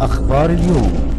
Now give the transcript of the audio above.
أخبار اليوم.